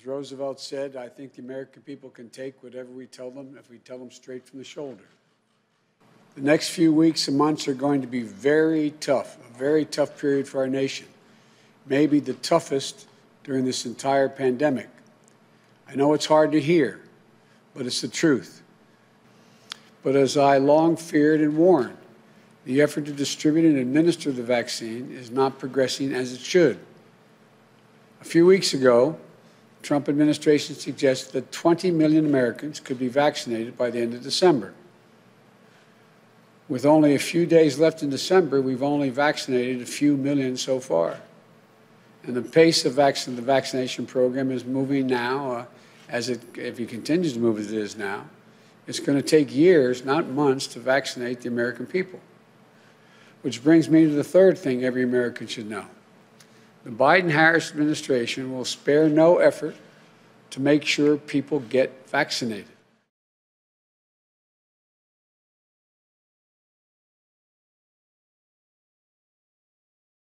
As Roosevelt said, I think the American people can take whatever we tell them if we tell them straight from the shoulder. The next few weeks and months are going to be very tough, a very tough period for our nation, maybe the toughest during this entire pandemic. I know it's hard to hear, but it's the truth. But as I long feared and warned, the effort to distribute and administer the vaccine is not progressing as it should. A few weeks ago, Trump administration suggested that 20 million Americans could be vaccinated by the end of December. With only a few days left in December, we've only vaccinated a few million so far. And the pace of vac- the vaccination program is moving now, uh, as it, if it continues to move as it is now, it's going to take years, not months, to vaccinate the American people. Which brings me to the third thing every American should know. The Biden Harris administration will spare no effort to make sure people get vaccinated.